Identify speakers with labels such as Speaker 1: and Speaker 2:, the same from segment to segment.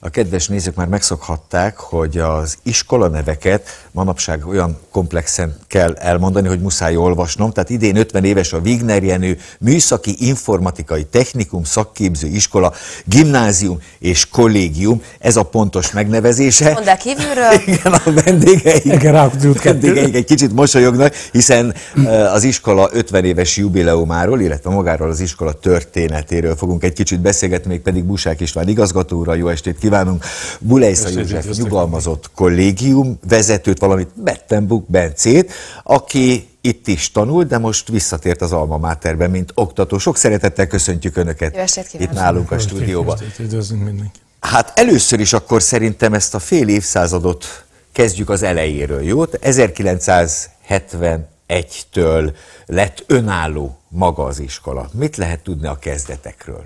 Speaker 1: A kedves nézők már megszokhatták, hogy az iskola neveket manapság olyan komplexen kell elmondani, hogy muszáj olvasnom. Tehát idén 50 éves a Wigner Jenő Műszaki Informatikai Technikum Szakképző Iskola, Gimnázium és Kollégium. Ez a pontos megnevezése.
Speaker 2: Mondd el kívülről.
Speaker 1: Igen, a vendégeink,
Speaker 3: Igen,
Speaker 1: vendégeink egy kicsit mosolyognak, hiszen eh, az iskola 50 éves jubileumáról, illetve magáról az iskola történetéről fogunk egy kicsit beszélgetni, még pedig Busák István igazgató úrral. Jó estét kívánunk! Bulejsza József nyugalmazott kollégium vezetőt, valamit Bettenbuk Bencét, aki itt is tanult, de most visszatért az Alma Materbe, mint oktató. Sok szeretettel köszöntjük Önöket itt nálunk a stúdióban.
Speaker 3: Üdvözlünk mindenkit.
Speaker 1: Hát először is akkor szerintem ezt a fél évszázadot kezdjük az elejéről, jó? 1971-től lett önálló maga az iskola. Mit lehet tudni a kezdetekről?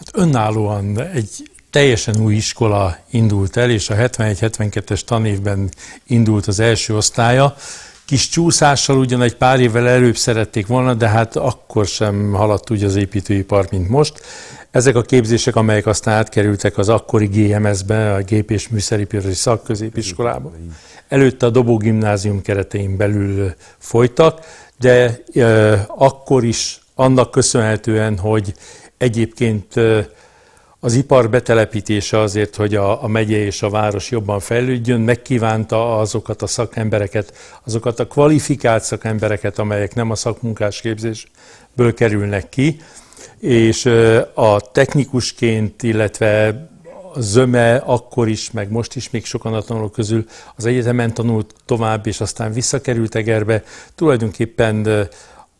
Speaker 3: Hát önállóan egy teljesen új iskola indult el, és a 71-72-es tanévben indult az első osztálya. Kis csúszással ugyan egy pár évvel előbb szerették volna, de hát akkor sem haladt úgy az építőipar, mint most. Ezek a képzések, amelyek aztán átkerültek az akkori GMS-be, a Gép- és Műszeripari Szakközépiskolába. Előtte a Dobó Gimnázium keretein belül folytak, de e, akkor is annak köszönhetően, hogy egyébként e, az ipar betelepítése azért, hogy a, a megye és a város jobban fejlődjön, megkívánta azokat a szakembereket, azokat a kvalifikált szakembereket, amelyek nem a szakmunkás képzésből kerülnek ki, és a technikusként, illetve zöme akkor is, meg most is még sokan a tanulók közül az egyetemen tanult tovább, és aztán visszakerült Egerbe. Tulajdonképpen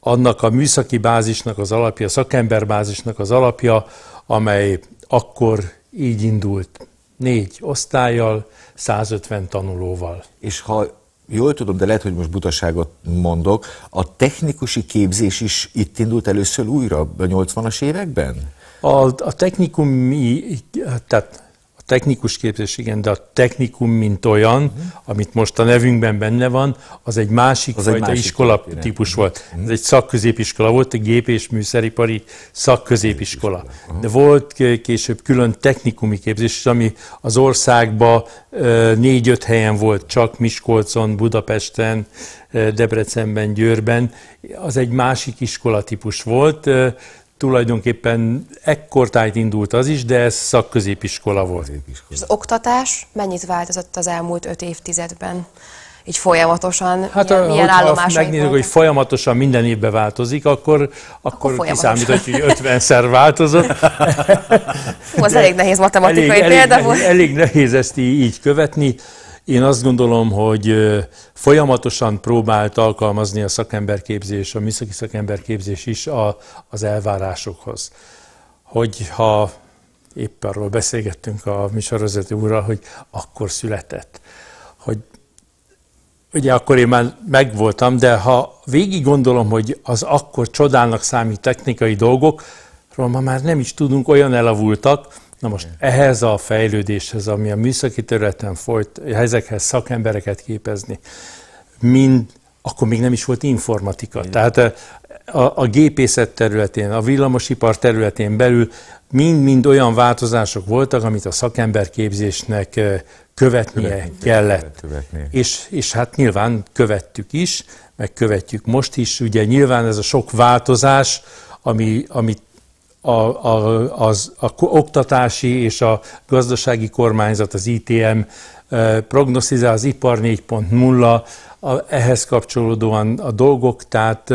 Speaker 3: annak a műszaki bázisnak az alapja, a szakemberbázisnak az alapja, amely akkor így indult. Négy osztályjal, 150 tanulóval.
Speaker 1: És ha jól tudom, de lehet, hogy most butaságot mondok, a technikusi képzés is itt indult először újra a 80-as években?
Speaker 3: A, a technikumi, tehát technikus képzés, igen, de a technikum, mint olyan, uh-huh. amit most a nevünkben benne van, az egy másik az fajta egy másik iskola történet. típus volt. Uh-huh. Ez egy szakközépiskola volt, egy gép- és műszeripari szakközépiskola. Uh-huh. De volt később külön technikumi képzés, ami az országban négy-öt helyen volt, csak Miskolcon, Budapesten, Debrecenben, Győrben. Az egy másik iskolatípus volt, tulajdonképpen ekkortájt indult az is, de ez szakközépiskola volt.
Speaker 2: És az oktatás mennyit változott az elmúlt öt évtizedben? így folyamatosan,
Speaker 3: hát milyen, a, milyen állomások megnézzük, hogy folyamatosan minden évben változik, akkor, akkor, akkor kiszámíthatjuk, hogy 50-szer változott.
Speaker 2: Hú, az elég nehéz matematikai
Speaker 3: elég,
Speaker 2: példa
Speaker 3: elég,
Speaker 2: volt.
Speaker 3: Elég nehéz ezt így követni. Én azt gondolom, hogy folyamatosan próbált alkalmazni a szakemberképzés, a műszaki szakemberképzés is a, az elvárásokhoz. Hogy ha épp arról beszélgettünk a műsorvezető úrral, hogy akkor született, hogy ugye akkor én már megvoltam, de ha végig gondolom, hogy az akkor csodának számít technikai dolgokról ma már nem is tudunk, olyan elavultak, Na most ehhez a fejlődéshez, ami a műszaki területen folyt, ezekhez szakembereket képezni, mind, akkor még nem is volt informatika. Igen. Tehát eh, a, a gépészet területén, a villamosipar területén belül mind-mind olyan változások voltak, amit a szakemberképzésnek eh, követnie Követni, kellett. Követnie. És, és hát nyilván követtük is, meg követjük most is. Ugye nyilván ez a sok változás, ami, amit a, a, az a oktatási és a gazdasági kormányzat, az ITM prognosztizál az ipar 4.0, ehhez kapcsolódóan a dolgok, tehát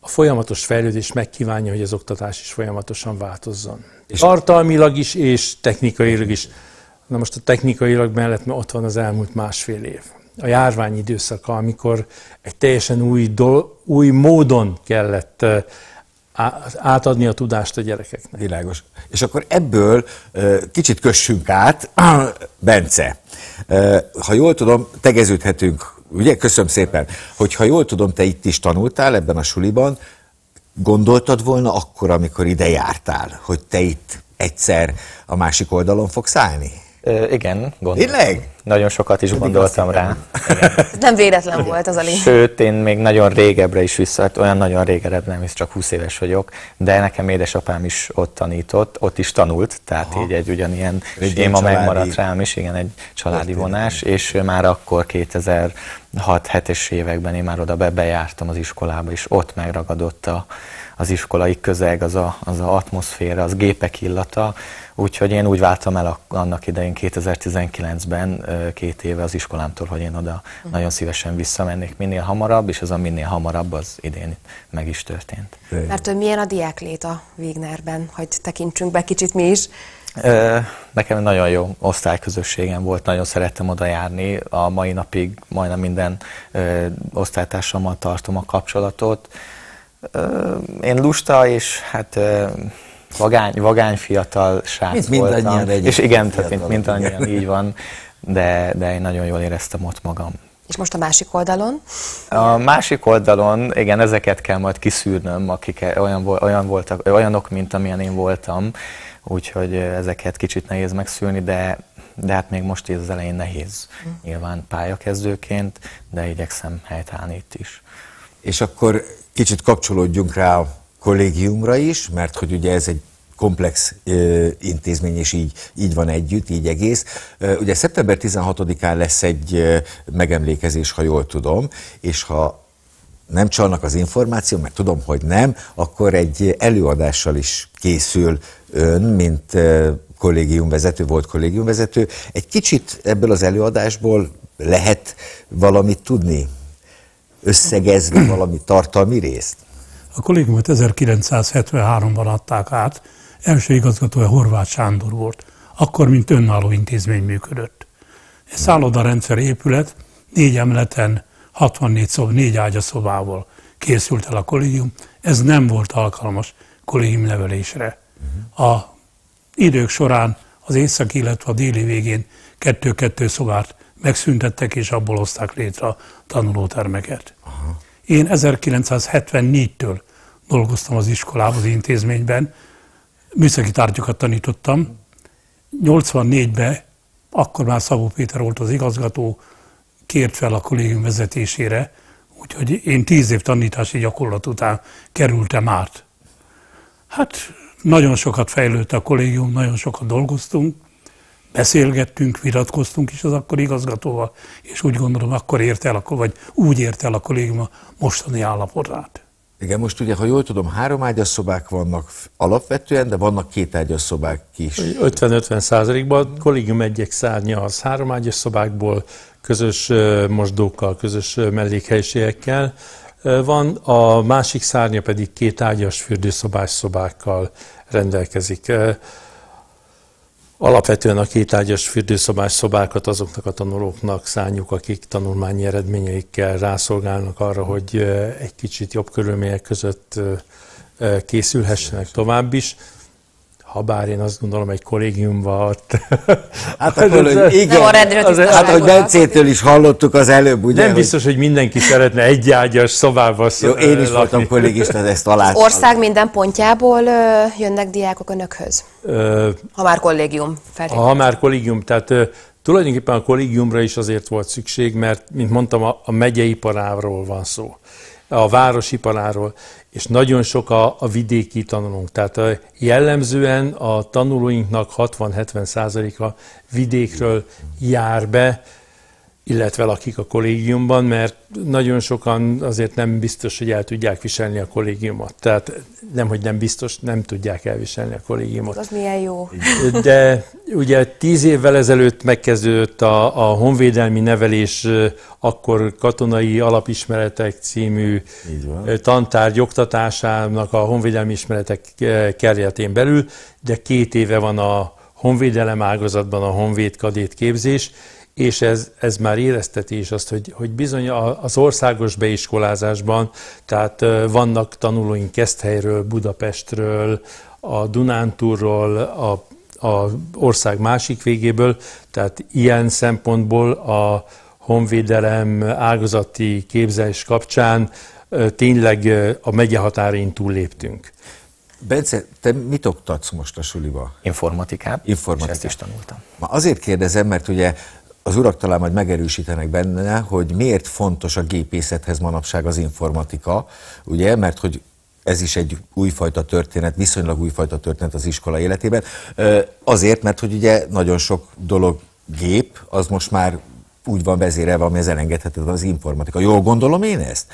Speaker 3: a folyamatos fejlődés megkívánja, hogy az oktatás is folyamatosan változzon. És Tartalmilag is, és technikailag is. Na most a technikailag mellett mert ott van az elmúlt másfél év. A járvány időszaka, amikor egy teljesen új, do, új módon kellett átadni a tudást a gyerekeknek.
Speaker 1: Világos. És akkor ebből kicsit kössünk át. Bence, ha jól tudom, tegeződhetünk, ugye? Köszönöm szépen. Hogyha jól tudom, te itt is tanultál ebben a suliban, gondoltad volna akkor, amikor ide jártál, hogy te itt egyszer a másik oldalon fogsz állni?
Speaker 4: Ö, igen, gondoltam.
Speaker 1: Tényleg?
Speaker 4: nagyon sokat is Pedig gondoltam rá.
Speaker 2: Nem véletlen volt az a lényeg.
Speaker 4: Sőt, én még nagyon régebbre is vissza, hát olyan nagyon régebbre, nem is csak 20 éves vagyok, de nekem édesapám is ott tanított, ott is tanult, tehát Aha. így egy ugyanilyen séma megmaradt rám is, igen, egy családi vonás, és már akkor 2006-7-es években én már oda be, bejártam az iskolába, és ott megragadott a, az iskolai közeg, az a, az a atmoszféra, az gépek illata, úgyhogy én úgy váltam el annak idején 2019-ben két éve az iskolámtól, hogy én oda uh-huh. nagyon szívesen visszamennék minél hamarabb, és az a minél hamarabb az idén meg is történt.
Speaker 2: Mert hogy milyen a diáklét a Wignerben, hogy tekintsünk be kicsit mi is?
Speaker 4: Nekem nagyon jó osztályközösségem volt, nagyon szerettem oda járni. A mai napig majdnem minden osztálytársammal tartom a kapcsolatot én lusta és hát vagány, vagány fiatal srác mint voltam. És igen, tehát mint mindannyian így van, de, de én nagyon jól éreztem ott magam.
Speaker 2: És most a másik oldalon?
Speaker 4: A másik oldalon, igen, ezeket kell majd kiszűrnöm, akik olyan, olyan voltak, olyanok, mint amilyen én voltam, úgyhogy ezeket kicsit nehéz megszűrni, de, de hát még most az elején nehéz. Mm. Nyilván pályakezdőként, de igyekszem helytállni itt is.
Speaker 1: És akkor kicsit kapcsolódjunk rá a kollégiumra is, mert hogy ugye ez egy komplex ö, intézmény, és így, így van együtt, így egész. Ö, ugye szeptember 16-án lesz egy ö, megemlékezés, ha jól tudom, és ha nem csalnak az információ, mert tudom, hogy nem, akkor egy előadással is készül ön, mint kollégiumvezető, volt kollégiumvezető. Egy kicsit ebből az előadásból lehet valamit tudni? Összegezve valami tartalmi részt?
Speaker 5: A kollégiumot 1973-ban adták át, első igazgatója Horváth Sándor volt, akkor, mint önálló intézmény működött. Egy szállodarendszer épület, négy emeleten, 64 szob, négy ágyaszobával készült el a kollégium. Ez nem volt alkalmas kollégium nevelésre. A idők során az északi, illetve a déli végén kettő-kettő szobát megszüntettek, és abból hozták létre a tanulótermeket. Aha. Én 1974-től dolgoztam az iskolában, az intézményben, műszaki tárgyakat tanítottam. 84-ben, akkor már Szabó Péter volt az igazgató, kért fel a kollégium vezetésére, úgyhogy én tíz év tanítási gyakorlat után kerültem át. Hát nagyon sokat fejlődött a kollégium, nagyon sokat dolgoztunk, beszélgettünk, vitatkoztunk is az akkor igazgatóval, és úgy gondolom, akkor ért el, vagy úgy ért el a kollégium a mostani állapotát.
Speaker 1: Igen, most ugye, ha jól tudom, három ágyas szobák vannak alapvetően, de vannak két ágyas szobák is.
Speaker 3: 50-50 százalékban, a kollégium egyik szárnya az három ágyas szobákból, közös mosdókkal, közös mellékhelyiségekkel van, a másik szárnya pedig két ágyas fürdőszobás szobákkal rendelkezik. Alapvetően a kétágyas fürdőszobás szobákat azoknak a tanulóknak szálljuk, akik tanulmányi eredményeikkel rászolgálnak arra, hogy egy kicsit jobb körülmények között készülhessenek tovább is. Habár én azt gondolom, egy kollégiumban ott...
Speaker 1: Hát akkor, hogy igen, az, hát hogy Bencétől is hallottuk az előbb, ugye?
Speaker 3: Nem biztos, hogy mindenki szeretne egyágyas szobába
Speaker 1: Jó, én is voltam kollégista, de ezt alá.
Speaker 2: Az ország minden pontjából jönnek diákok önökhöz? Ö, ha már kollégium
Speaker 3: feltétlenül. Ha már kollégium, tehát tulajdonképpen a kollégiumra is azért volt szükség, mert, mint mondtam, a, a megyei paráról van szó a városiparáról, és nagyon sok a, a vidéki tanulónk. Tehát a, jellemzően a tanulóinknak 60-70 százaléka vidékről jár be, illetve lakik a kollégiumban, mert nagyon sokan azért nem biztos, hogy el tudják viselni a kollégiumot. Tehát nem, hogy nem biztos, nem tudják elviselni a kollégiumot.
Speaker 2: Az milyen jó.
Speaker 3: De ugye tíz évvel ezelőtt megkezdődött a, a honvédelmi nevelés, akkor katonai alapismeretek című tantárgy oktatásának a honvédelmi ismeretek kerületén belül, de két éve van a honvédelem ágazatban a honvéd kadét képzés, és ez, ez már érezteti is azt, hogy, hogy bizony az országos beiskolázásban, tehát vannak tanulóink Keszthelyről, Budapestről, a Dunántúrról, a, a ország másik végéből, tehát ilyen szempontból a honvédelem ágazati képzés kapcsán tényleg a megye határain túlléptünk.
Speaker 1: Bence, te mit oktatsz most a suliba?
Speaker 4: Informatikát, Informatikát. és ezt is tanultam.
Speaker 1: Ma azért kérdezem, mert ugye az urak talán majd megerősítenek benne, hogy miért fontos a gépészethez manapság az informatika, ugye, mert hogy ez is egy újfajta történet, viszonylag újfajta történet az iskola életében. Azért, mert hogy ugye nagyon sok dolog gép, az most már úgy van vezérelve, ami az elengedhetetlen az informatika. Jól gondolom én ezt?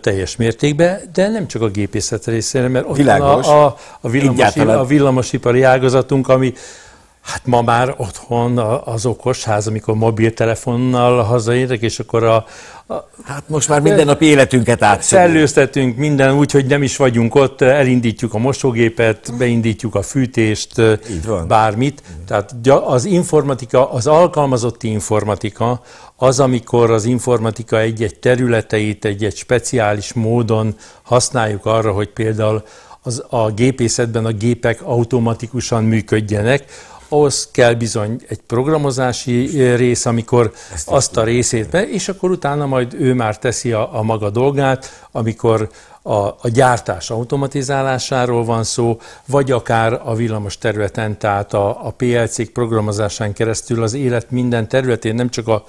Speaker 3: teljes mértékben, de nem csak a gépészet részére, mert ott Világos. a, a, a, villamos, a villamosipari ágazatunk, ami Hát ma már otthon az okos ház, amikor mobiltelefonnal hazaérek, és akkor a,
Speaker 1: a... Hát most már minden nap életünket átszedünk.
Speaker 3: Szellőztetünk minden úgy, hogy nem is vagyunk ott, elindítjuk a mosógépet, beindítjuk a fűtést, Így van. bármit. Tehát az informatika, az alkalmazotti informatika, az, amikor az informatika egy-egy területeit egy-egy speciális módon használjuk arra, hogy például az, a gépészetben a gépek automatikusan működjenek, ahhoz kell bizony egy programozási eh, rész, amikor Ezt azt a részét be, és akkor utána majd ő már teszi a, a maga dolgát, amikor a, a gyártás automatizálásáról van szó, vagy akár a villamos területen, tehát a, a PLC programozásán keresztül az élet minden területén, nem csak a,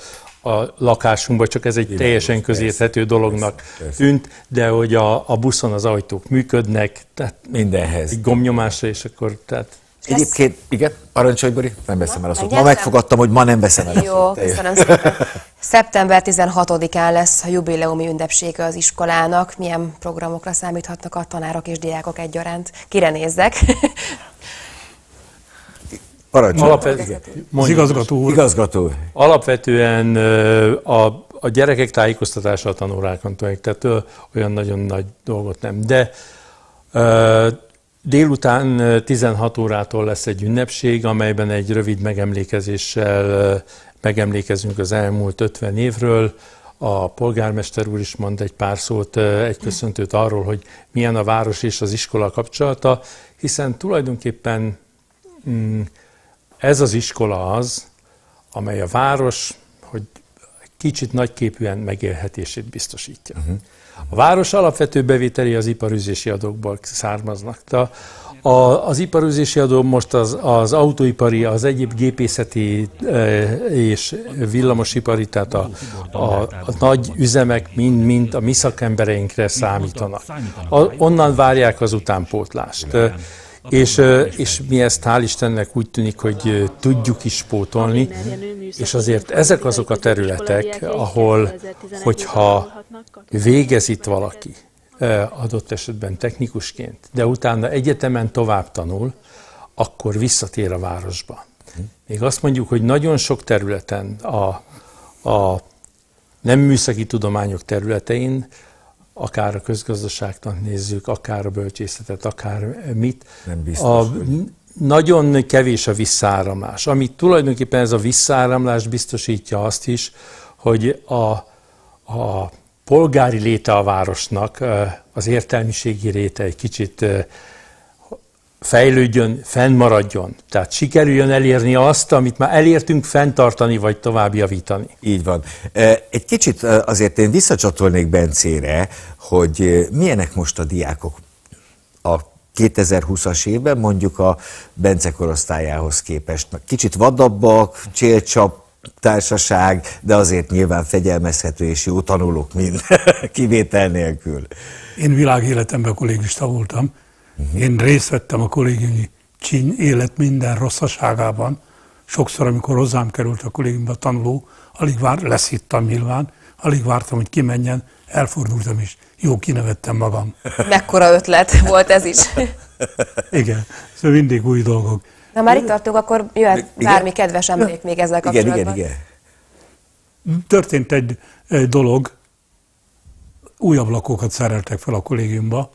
Speaker 3: a lakásunkban, csak ez egy Igen, teljesen közérthető dolognak persze, persze. tűnt, de hogy a, a buszon az ajtók működnek, tehát
Speaker 1: mindenhez.
Speaker 3: Egy gomnyomásra, és akkor tehát
Speaker 1: Egyébként, igen, parancsolj, Bori, nem veszem el a szót. Ma megfogadtam, hogy ma nem veszem el a
Speaker 2: szót. Jó, köszönöm szépen. Szeptember 16-án lesz a jubileumi ünnepsége az iskolának. Milyen programokra számíthatnak a tanárok és diákok egyaránt? Kire nézzek?
Speaker 1: Parancsolj.
Speaker 3: Alapvet...
Speaker 5: Az igazgató úr.
Speaker 1: Igazgató.
Speaker 3: Alapvetően a, a gyerekek tájékoztatása a tanórákon tehát olyan nagyon nagy dolgot nem. De Délután 16 órától lesz egy ünnepség, amelyben egy rövid megemlékezéssel megemlékezünk az elmúlt 50 évről. A polgármester úr is mond egy pár szót, egy köszöntőt arról, hogy milyen a város és az iskola kapcsolata, hiszen tulajdonképpen mm, ez az iskola az, amely a város, hogy kicsit nagyképűen megélhetését biztosítja. Uh-huh. A város alapvető bevételi az iparüzési adókból származnak. De a, az iparüzési adó most az, az autóipari, az egyéb gépészeti e, és villamosipari, tehát a, a, a nagy üzemek mind-mind a mi szakembereinkre számítanak. A, onnan várják az utánpótlást. És, és mi ezt hál' Istennek úgy tűnik, hogy tudjuk is pótolni, és azért ezek azok a területek, ahol, hogyha végez itt valaki, adott esetben technikusként, de utána egyetemen tovább tanul, akkor visszatér a városba. Még azt mondjuk, hogy nagyon sok területen, a, a nem műszaki tudományok területein akár a közgazdaságtant nézzük, akár a bölcsészetet, akár mit.
Speaker 1: Nem biztos, a,
Speaker 3: hogy... Nagyon kevés a visszáramlás, ami tulajdonképpen ez a visszáramlás biztosítja azt is, hogy a, a polgári léte a városnak, az értelmiségi réte egy kicsit fejlődjön, fennmaradjon. Tehát sikerüljön elérni azt, amit már elértünk, fenntartani vagy tovább javítani.
Speaker 1: Így van. Egy kicsit azért én visszacsatolnék Bencére, hogy milyenek most a diákok a 2020-as évben mondjuk a Bence korosztályához képest. Kicsit vadabbak, csélcsap, társaság, de azért nyilván fegyelmezhető és jó tanulók mind, kivétel nélkül.
Speaker 5: Én világéletemben kollégista voltam. Én részt vettem a kollégiumi csíny élet minden rosszaságában. Sokszor, amikor hozzám került a kollégiumba tanuló, alig vár, leszittam nyilván, alig vártam, hogy kimenjen, elfordultam is. Jó, kinevettem magam.
Speaker 2: Mekkora ötlet volt ez is.
Speaker 5: igen, szóval mindig új dolgok.
Speaker 2: Na már itt tartunk, akkor jöhet igen? bármi kedves emlék még ezzel kapcsolatban.
Speaker 1: Igen, igen, igen.
Speaker 5: Történt egy, egy dolog, új ablakokat szereltek fel a kollégiumba,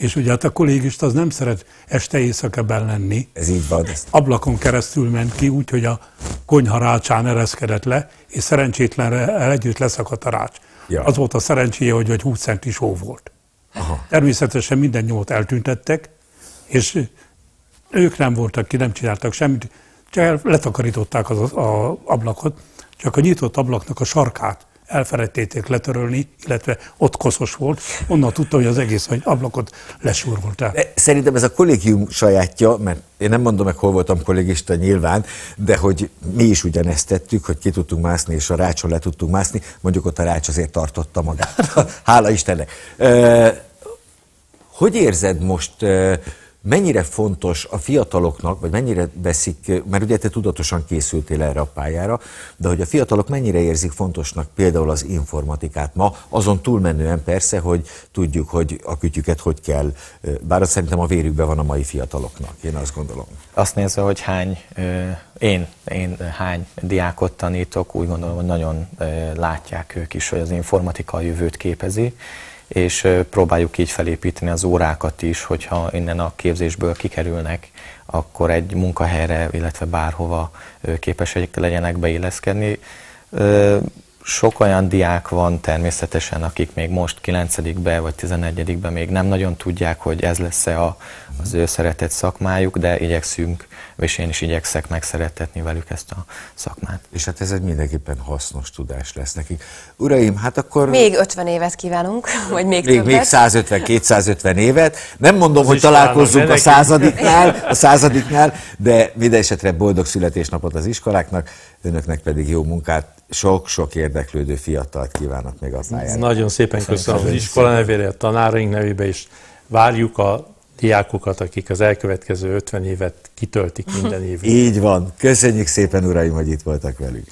Speaker 5: és ugye hát a kollégista az nem szeret este éjszaka lenni.
Speaker 1: Ez így van.
Speaker 5: Ablakon keresztül ment ki, úgyhogy a konyha rácsán ereszkedett le, és szerencsétlenre együtt leszakadt a rács. Ja. Az volt a szerencséje, hogy egy 20 centis hó volt. Aha. Természetesen minden nyomot eltüntettek, és ők nem voltak ki, nem csináltak semmit, csak letakarították az, az a ablakot, csak a nyitott ablaknak a sarkát elfelejtették letörölni, illetve ott koszos volt, onnan tudtam, hogy az egész hogy ablakot lesúrolták.
Speaker 1: Szerintem ez a kollégium sajátja, mert én nem mondom meg, hol voltam kollégista nyilván, de hogy mi is ugyanezt tettük, hogy ki tudtunk mászni, és a rácson le tudtunk mászni, mondjuk ott a rács azért tartotta magát. Hála Istennek. Hogy érzed most, mennyire fontos a fiataloknak, vagy mennyire veszik, mert ugye te tudatosan készültél erre a pályára, de hogy a fiatalok mennyire érzik fontosnak például az informatikát ma, azon túlmenően persze, hogy tudjuk, hogy a kütyüket hogy kell, bár azt szerintem a vérükben van a mai fiataloknak, én azt gondolom.
Speaker 4: Azt nézve, hogy hány, én, én hány diákot tanítok, úgy gondolom, hogy nagyon látják ők is, hogy az informatika a jövőt képezi, és próbáljuk így felépíteni az órákat is, hogyha innen a képzésből kikerülnek, akkor egy munkahelyre, illetve bárhova képesek legyenek beilleszkedni. Sok olyan diák van természetesen, akik még most 9-be vagy 11-be még nem nagyon tudják, hogy ez lesz-e a, az ő szeretett szakmájuk, de igyekszünk, és én is igyekszek megszerettetni velük ezt a szakmát.
Speaker 1: És hát ez egy mindenképpen hasznos tudás lesz nekik. Uraim, hát akkor...
Speaker 2: Még 50 évet kívánunk, vagy még
Speaker 1: Még, még 150-250 évet. Nem mondom, Az hogy találkozzunk a századiknál, a századiknál, de minden esetre boldog születésnapot az iskoláknak, önöknek pedig jó munkát, sok-sok érdeklődő fiatalt kívánok még a pályára.
Speaker 3: Nagyon szépen köszönöm az iskola nevére, a tanáraink nevébe is. Várjuk a diákokat, akik az elkövetkező 50 évet kitöltik minden évben.
Speaker 1: Így van. Köszönjük szépen, uraim, hogy itt voltak velünk.